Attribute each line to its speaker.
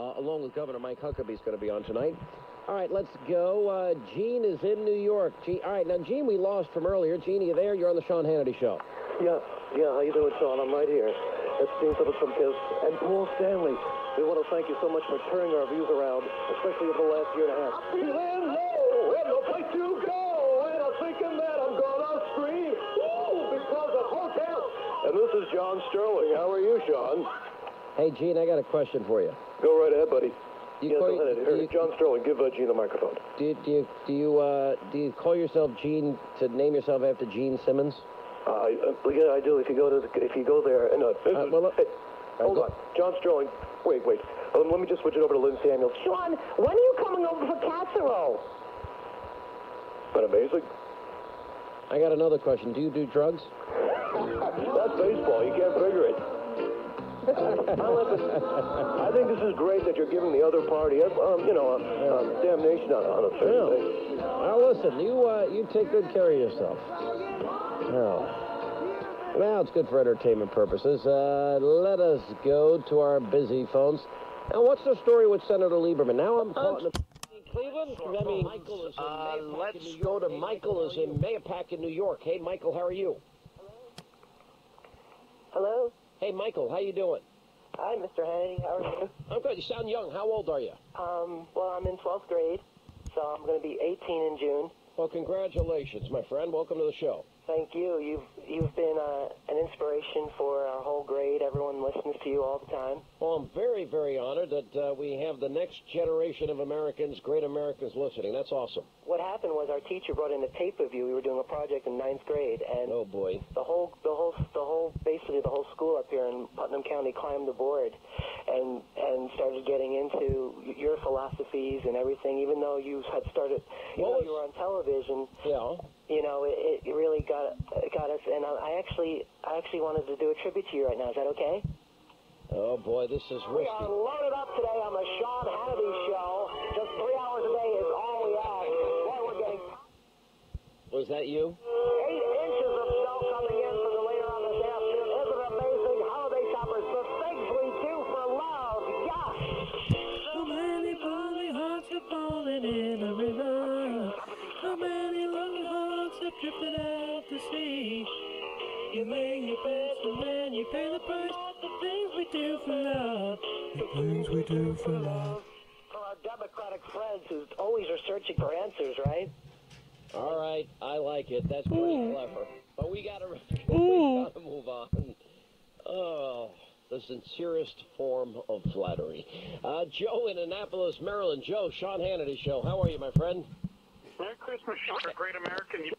Speaker 1: uh, along with Governor Mike Huckabee, is going to be on tonight. All right, let's go. Uh, Gene is in New York. Gene, all right, now, Gene, we lost from earlier. Gene, are you there? You're on the Sean Hannity Show.
Speaker 2: Yeah, yeah, how you doing, Sean? I'm right here. That's Gene Phillips from KISS. And Paul Stanley, we want to thank you so much for turning our views around, especially over the last year and a half. Feeling low, and no place to go, and I'm thinking that I'm gonna scream, woo, because of hotel. And this is John Sterling. How are you, Sean?
Speaker 1: Hey, Gene, I got a question for you.
Speaker 2: Go right ahead, buddy.
Speaker 1: You
Speaker 2: yeah,
Speaker 1: call-
Speaker 2: go
Speaker 1: do
Speaker 2: Here,
Speaker 1: you-
Speaker 2: John Sterling, give uh, Gene the microphone.
Speaker 1: Do you, do you, do you, uh, do you call yourself Gene to name yourself after Gene Simmons?
Speaker 2: Uh, I- uh, yeah, I do. If you go to, the, if you go there, and uh,
Speaker 1: Uh, well, uh,
Speaker 2: hey, hold
Speaker 1: go-
Speaker 2: on, John Sterling. Wait, wait. Uh, let me just switch it over to Lynn Samuels.
Speaker 3: Sean, when are you coming over for casserole?
Speaker 2: Been amazing.
Speaker 1: I got another question. Do you do drugs?
Speaker 2: That's baseball. You can't figure it. Now, listen, I think this is great that you're giving the other party, um, you know, a, a damnation on, on a Thursday.
Speaker 1: Now listen, you uh, you take good care of yourself. Now, well, it's good for entertainment purposes. Uh, let us go to our busy phones. Now, what's the story with Senator Lieberman? Now I'm caught in Cleveland. I mean, Michael is in
Speaker 4: Uh, let's
Speaker 1: in New York.
Speaker 4: go to Michael
Speaker 1: is in Mahopac in New York. Hey, Michael, how are you?
Speaker 3: Hello?
Speaker 1: Hey, Michael, how you doing?
Speaker 3: Hi, Mr. Hannity. How are you?
Speaker 1: I'm good. You sound young. How old are you?
Speaker 3: Um, well, I'm in 12th grade, so I'm going to be 18 in June.
Speaker 1: Well, congratulations, my friend. Welcome to the show.
Speaker 3: Thank you. You've you've been uh, an inspiration for our whole grade. Everyone listens to you all the time.
Speaker 1: Well, I'm very, very honored that uh, we have the next generation of Americans, great Americans, listening. That's awesome.
Speaker 3: What happened was our teacher brought in a tape of you. We were doing a project in ninth grade, and
Speaker 1: Oh boy.
Speaker 3: the whole the whole the whole basically the whole school up here in Putnam County climbed aboard and and started getting into your philosophies and everything even though you had started you
Speaker 1: What
Speaker 3: know you were on television
Speaker 1: Yeah.
Speaker 3: you know it, it really got got us and I, I actually I actually wanted to do a tribute to you right now is that okay
Speaker 1: Oh boy, this is risky.
Speaker 3: We are loaded up today on the Sean Hannity show just three hours a day is all we ask boy we're getting
Speaker 1: Was that you?
Speaker 5: Hearts have drifted out to sea. You lay your bets and then you pay the price. The things we do for love. The things we do for love.
Speaker 3: For our Democratic friends who always are searching for answers, right?
Speaker 1: All right, I like it. That's pretty clever. But we gotta, we gotta move on. Oh, the sincerest form of flattery. Uh, Joe in Annapolis, Maryland. Joe, Sean Hannity show. How are you, my friend?
Speaker 4: Merry Christmas, Sean. Great American. You